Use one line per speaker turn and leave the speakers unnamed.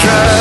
trust.